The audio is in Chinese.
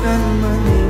怎么你